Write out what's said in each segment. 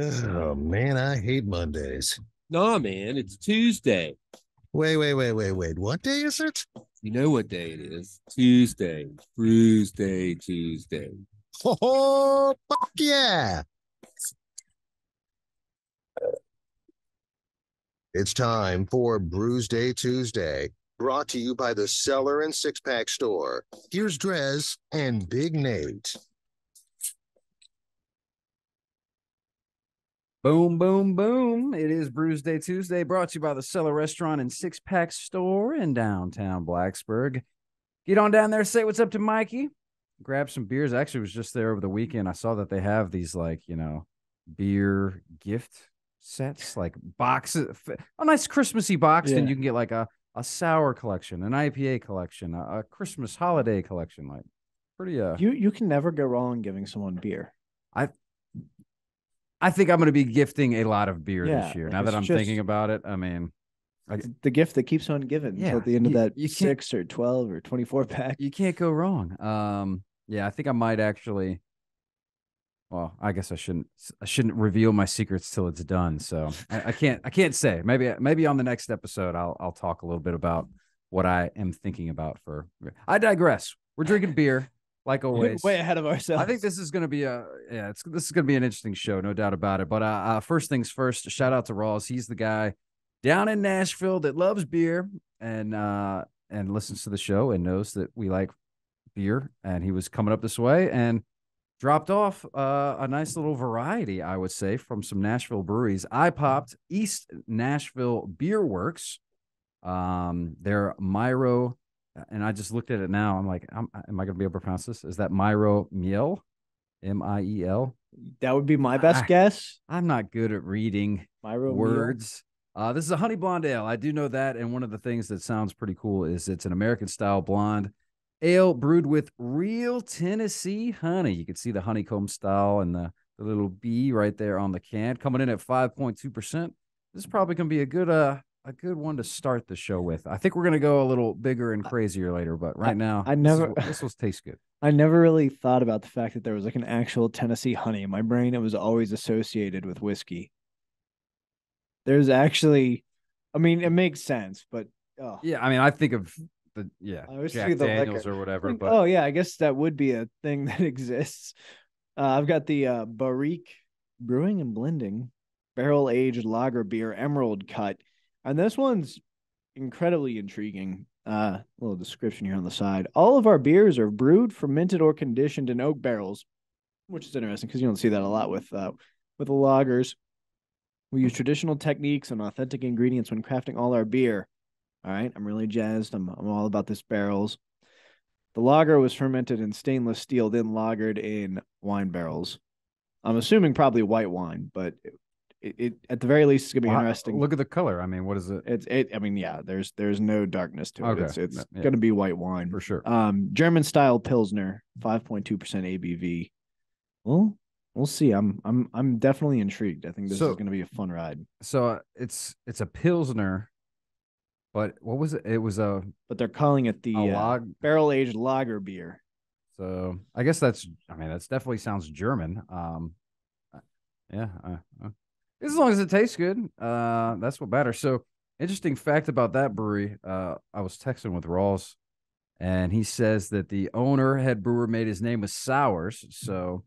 Oh man, I hate Mondays. Nah, man, it's Tuesday. Wait, wait, wait, wait, wait. What day is it? You know what day it is? Tuesday. Tuesday, Tuesday. Oh, fuck yeah. It's time for Brewsday Tuesday, brought to you by the Cellar and Six Pack Store. Here's Drez and Big Nate. Boom, boom, boom. It is Brewsday Tuesday, brought to you by the Cellar Restaurant and Six Pack Store in downtown Blacksburg. Get on down there, say what's up to Mikey, grab some beers. I actually was just there over the weekend. I saw that they have these, like, you know, beer gift sets, like boxes, a nice Christmassy box. Yeah. And you can get like a, a sour collection, an IPA collection, a, a Christmas holiday collection. Like, pretty, uh, You you can never go wrong giving someone beer. I think I'm going to be gifting a lot of beer Yeah, this year. Now that I'm just- thinking about it, I mean, It's the gift that keeps on giving Yeah, until the end of you- that you six or twelve or twenty four pack. you can't go wrong. Um, yeah, I think I might actually. Well, I guess I shouldn't. I shouldn't reveal my secrets till it's done. So I, I can't. I can't say. Maybe. Maybe on the next episode, I'll I'll talk a little bit about what I am thinking about for. I digress. We're drinking beer, like always. Way ahead of ourselves. I think this is going to be a yeah. It's this is going to be an interesting show, no doubt about it. But uh, uh, first things first, shout out to Rawls. He's the guy down in Nashville that loves beer and uh and listens to the show and knows that we like beer. And he was coming up this way and dropped off uh, a nice little variety, I would say, from some Nashville breweries. I popped East Nashville Beer Works. Um, their Miro, and I just looked at it now. I'm like, am, am I going to be able to pronounce this? Is that Miro Miel? M I E L. that would be my best Ah, guess. I'm not good at reading Myro words. Uh, this is a honey blonde ale. I do know that, and one of the things that sounds pretty cool is it's an American style blonde ale brewed with real Tennessee honey. You can see the honeycomb style and the, the little bee right there on the can, coming in at five point two percent. This is probably going to be a good uh a good one to start the show with. I think we're going to go a little bigger and crazier later, but right now, I this is never- this will taste good. I never really thought about the fact that there was like an actual Tennessee honey. In my brain, it was always associated with whiskey. There's actually, I mean, it makes sense, but oh, Yeah, I mean, I think of the yeah I Jack the Daniels liquor. or whatever, think, but oh yeah, I guess that would be a thing that exists. Uh, I've got the uh, Barrique Brewing and Blending barrel aged lager beer Emerald Cut, and this one's incredibly intriguing. Uh, little description here on the side. All of our beers are brewed, fermented, or conditioned in oak barrels, which is interesting because you don't see that a lot with uh, with the lagers. We use traditional techniques and authentic ingredients when crafting all our beer. All right, I'm really jazzed. I'm I'm all about this barrels. The lager was fermented in stainless steel, then lagered in wine barrels. I'm assuming probably white wine, but it, it, at the very least it's gonna be Wow, interesting. Look at the color. I mean, what is it it's it. I mean, yeah. There's there's no darkness to it. Okay, It's it's yeah. gonna be white wine. for sure? Um, German style pilsner, five point two percent ABV. Well, we'll see. I'm I'm I'm definitely intrigued. I think this So- is gonna be a fun ride. So uh, it's it's a pilsner, but what was it? It was a, But they're calling it the uh, barrel aged lager beer. So I guess that's. I mean, that's definitely sounds German. Um, uh, yeah. Uh, uh, as long as it tastes good, uh, that's what matters. So interesting fact about that brewery. Uh, I was texting with Rawls, and he says that the owner, head brewer, made his name with sours. So,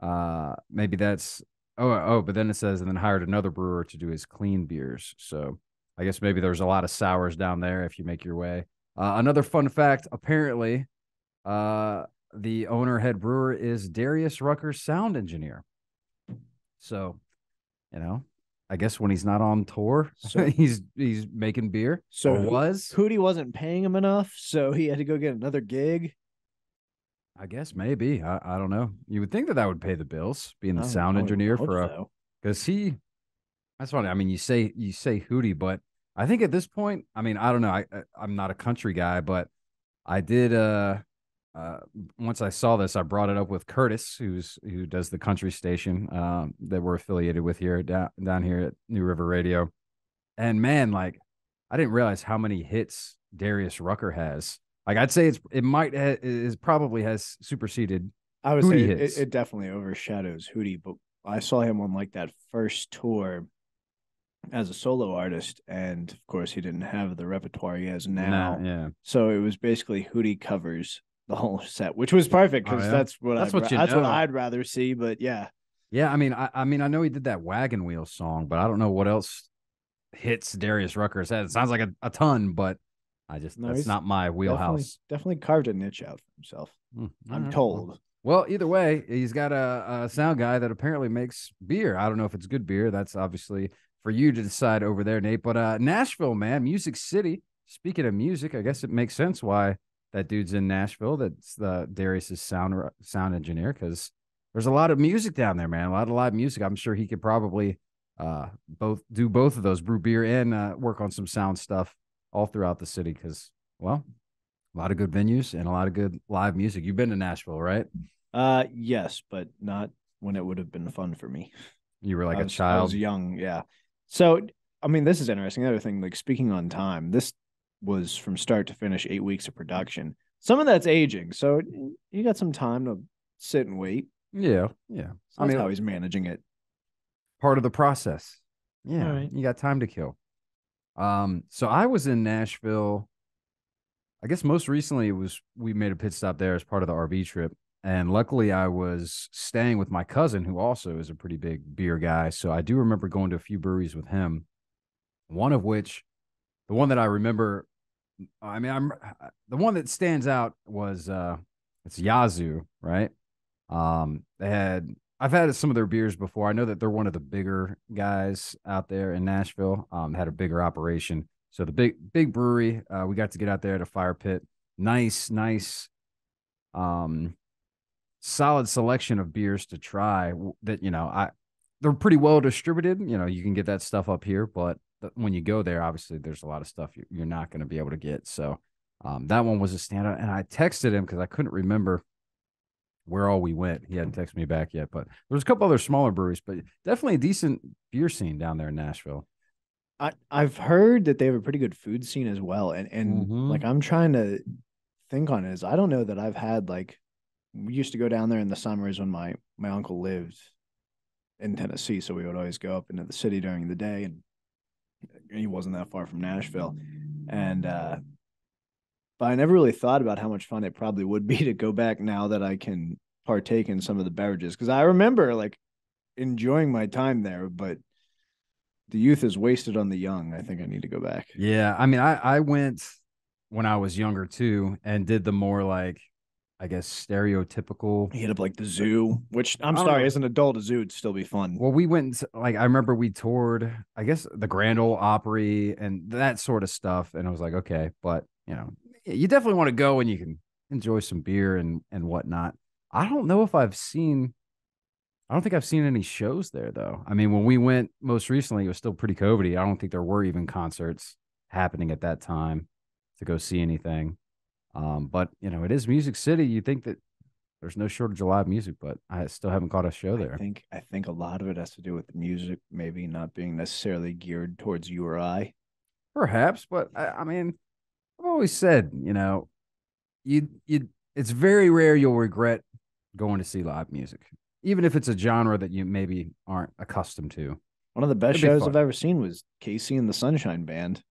uh, maybe that's. Oh, oh, but then it says, and then hired another brewer to do his clean beers. So I guess maybe there's a lot of sours down there if you make your way. Uh, another fun fact: apparently, uh, the owner head brewer is Darius Rucker's sound engineer. So, you know, I guess when he's not on tour, So- he's he's making beer. So or was Hootie wasn't paying him enough, so he had to go get another gig. I guess maybe I, I don't know. You would think that that would pay the bills, being the I sound engineer for a so. because he. That's funny. I mean, you say you say Hootie, but I think at this point, I mean, I don't know. I, I I'm not a country guy, but I did. Uh, uh, once I saw this, I brought it up with Curtis, who's who does the country station um, that we're affiliated with here down down here at New River Radio, and man, like I didn't realize how many hits Darius Rucker has. Like I'd say it's it might ha- is probably has superseded I would Hootie say it, it definitely overshadows Hootie, but I saw him on like that first tour as a solo artist, and of course he didn't have the repertoire he has now. Nah, yeah. So it was basically Hootie covers the whole set, which was perfect Oh, because yeah? that's what That's I'd, what you that's what. I'd rather see. But yeah, Yeah, I mean, I, I mean, I know he did that wagon wheel song, but I don't know what else hits Darius Rucker's head. It sounds like a, a ton, but I just No, that's not my wheelhouse. definit't carved a niche out for himself. Hmm, I'm alright, well. told. Well, either way, he's got a, a sound guy that apparently makes beer. I don't know if it's good beer. That's obviously for you to decide over there, Nate. But uh, Nashville, man, Music City. Speaking of music, I guess it makes sense why that dude's in Nashville. That's the Darius's sound sound engineer because there's a lot of music down there, man. A lot of live music. I'm sure he could probably uh, both do both of those, brew beer and uh, work on some sound stuff all throughout the city. Because well, a lot of good venues and a lot of good live music. You've been to Nashville, right? Uh, yes, but not when it would have been fun for me. You were like I a was, I child. was young, yeah. So I mean, this is interesting. The other thing, like speaking on time, this was from start to finish eight weeks of production. Some of that's aging, so you got some time to sit and wait. Yeah, yeah. So I mean, how he's managing it. part of the process. Yeah, right. you got time to kill. Um, so I was in Nashville. I guess most recently it was we made a pit stop there as part of the RV trip, and luckily I was staying with my cousin who also is a pretty big beer guy. So I do remember going to a few breweries with him. One of which, the one that I remember, I mean, I'm the one that stands out was uh, it's Yazoo, right? Um, they had I've had some of their beers before. I know that they're one of the bigger guys out there in Nashville. Um, had a bigger operation. So the big big brewery, uh, we got to get out there at a fire pit. Nice, nice, um, solid selection of beers to try. That you know, I they're pretty well distributed. You know, you can get that stuff up here, but when you go there, obviously there's a lot of stuff you're, not going to be able to get. So um, that one was a standout, and I texted him because I couldn't remember where all we went. He hadn't texted me back yet, but there's a couple other smaller breweries, but definitely a decent beer scene down there in Nashville. I I've heard that they have a pretty good food scene as well, and and Mhm. like I'm trying to think on it. Is I don't know that I've had like we used to go down there in the summers when my my uncle lived in Tennessee, so we would always go up into the city during the day, and he wasn't that far from Nashville, and uh, but I never really thought about how much fun it probably would be to go back now that I can partake in some of the beverages because I remember like enjoying my time there, but the youth is wasted on the young. I think I need to go back. Yeah, I mean, I I went when I was younger too, and did the more like, I guess stereotypical. Hit up like the zoo, which I'm sorry, know. as an adult, a zoo would still be fun. Well, we went like I remember we toured, I guess the Grand Ole Opry and that sort of stuff, and I was like, okay, but you know, you definitely want to go and you can enjoy some beer and and whatnot. I don't know if I've seen. I don't think I've seen any shows there though. I mean, when we went most recently, it was still pretty COVIDy. I don't think there were even concerts happening at that time to go see anything. Um, but you know, it is Music City. You think that there's no shortage of live music, but I still haven't caught a show there. I think I think a lot of it has to do with the music, maybe not being necessarily geared towards you or I. Perhaps, but I, I mean, I've always said, you know, you you it's very rare you'll regret going to see live music, even if it's a genre that you maybe aren't accustomed to. One of the best It'd shows fun. I've ever seen was KC and the Sunshine Band.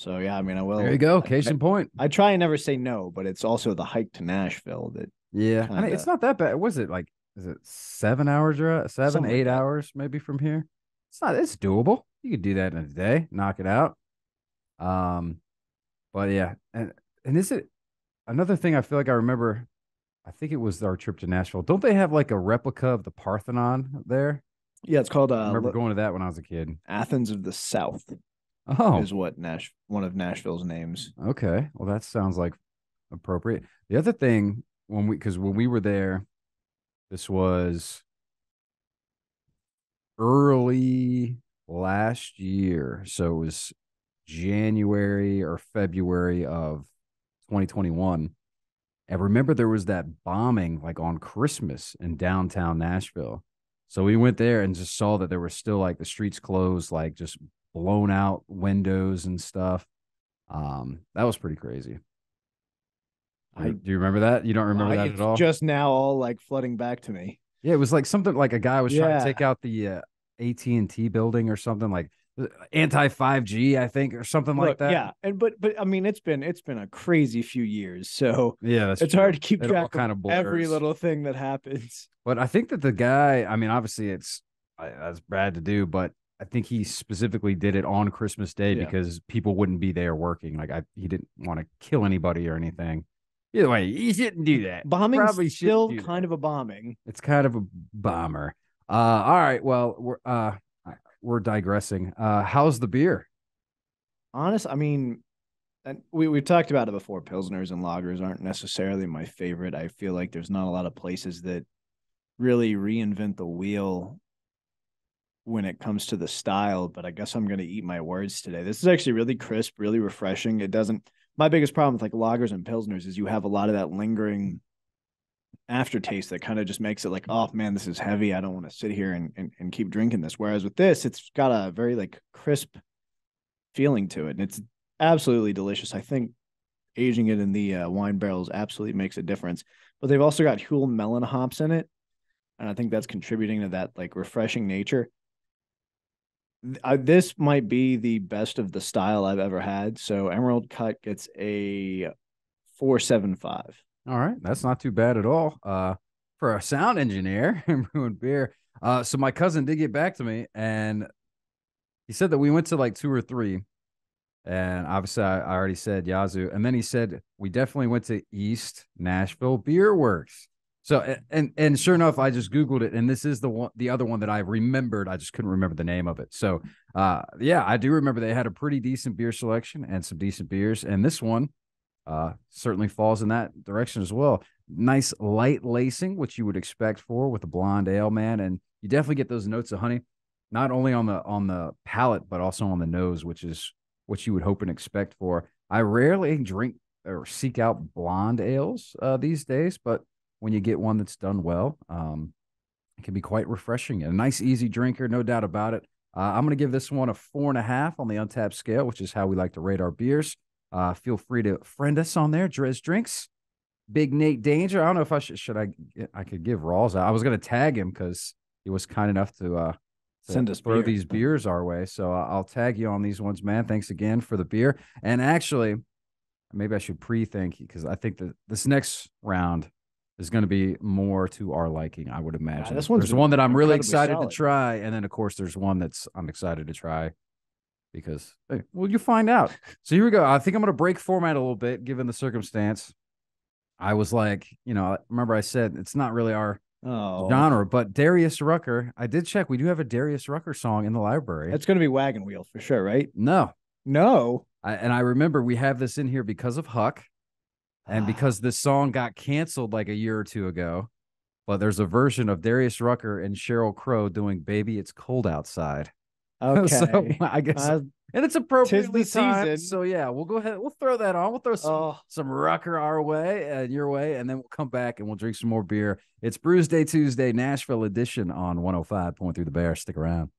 So yeah, I mean, I will. there you go, case I, in point. I try and never say no, but it's also the hike to Nashville that Yeah, I mean, it's not that bad. Was it like is it seven hours or seven, Something eight that. hours maybe from here? It's not. It's doable. You could do that in a day, knock it out. Um, but yeah, and and is it another thing? I feel like I remember. I think it was our trip to Nashville. Don't they have like a replica of the Parthenon there? yeah, it's called I uh, remember going to that when I was a kid. Athens of the South Oh, is what Nash one of Nashville's names. okay. Well, that sounds like appropriate. The other thing when we because when we were there, this was early last year, so it was January or February of 2021. And remember, there was that bombing like on Christmas in downtown Nashville. So we went there and just saw that there were still like the streets closed, like just blown out windows and stuff. Um, that was pretty crazy. I- do you remember that? You don't remember that at all? Just now, all like flooding back to me. Yeah, it was like something like a guy was trying Yeah. to take out the uh, AT and T building or something like anti five G, I think, or something like that. Yeah, and but but I mean, it's been it's been a crazy few years, so yeah, that's it's true. hard to keep It track kind of of every little thing that happens. But I think that the guy, I mean, obviously it's that's bad to do, but I think he specifically did it on Christmas Day Yeah. because people wouldn't be there working. Like I, he didn't want to kill anybody or anything. Either way, he shouldn't do that. Bombing's Probably still kind that. of a bombing. It's kind of a bomber. Uh, all right. Well, we're uh, we're digressing. Uh, how's the beer? Honest, I mean, and we we've talked about it before. Pilsners and lagers aren't necessarily my favorite. I feel like there's not a lot of places that really reinvent the wheel when it comes to the style. But I guess I'm going to eat my words today. This is actually really crisp, really refreshing. It doesn't. My biggest problem with like lagers and pilsners is you have a lot of that lingering aftertaste that kind of just makes it like, oh man, this is heavy. I don't want to sit here and, and and keep drinking this. Whereas with this, it's got a very like crisp feeling to it, and it's absolutely delicious. I think aging it in the uh, wine barrels absolutely makes a difference. But they've also got Huell Melon hops in it, and I think that's contributing to that like refreshing nature. Uh, this might be the best of the style I've ever had. So Emerald Cut gets a four seven five. All right, that's not too bad at all. Uh, for a sound engineer and brewing beer. Uh, so my cousin did get back to me, and he said that we went to like two or three, and obviously I, I already said Yazoo, and then he said we definitely went to East Nashville Beer Works. So and and sure enough, I just googled it, and this is the one, the other one that I remembered. I just couldn't remember the name of it. So, uh, yeah, I do remember they had a pretty decent beer selection and some decent beers, and this one uh, certainly falls in that direction as well. Nice light lacing, which you would expect for with a blonde ale, man, and you definitely get those notes of honey, not only on the on the palate but also on the nose, which is what you would hope and expect for. I rarely drink or seek out blonde ales uh, these days, but when you get one that's done well, um, it can be quite refreshing. A nice, easy drinker, no doubt about it. Uh, I'm going to give this one a four and a half on the Untappd scale, which is how we like to rate our beers. Uh, feel free to friend us on there, Drez Drinks. Big Nate Danger. I don't know if I should should I I could give Rawls. I was gonna tag him because he was kind enough to uh to Send us throw beer. these beers our way. So I'll tag you on these ones, man. Thanks again for the beer. And actually, maybe I should pre-thank you because I think that this next round is going to be more to our liking. I would imagine. this one's there's one that I'm really excited solid. to try, and then of course there's one that's I'm excited to try because hey, well you find out. So here we go. I think I'm going to break format a little bit given the circumstance. I was like, you know, remember I said it's not really our Oh, genre, but Darius Rucker. I did check. We do have a Darius Rucker song in the library. it's going to be Wagon Wheel for sure, right? no, No, I, and I remember we have this in here because of Huck, and Ah. because this song got canceled like a year or two ago. But there's a version of Darius Rucker and Sheryl Crow doing "Baby It's Cold Outside." okay. so I guess, Uh, and it's appropriately timed, season. So yeah, we'll go ahead. We'll throw that on. We'll throw some oh, some Rucker our way and your way, and then we'll come back and we'll drink some more beer. It's Brewsday Tuesday, Nashville edition on 105 Point Through the Bear. Stick around.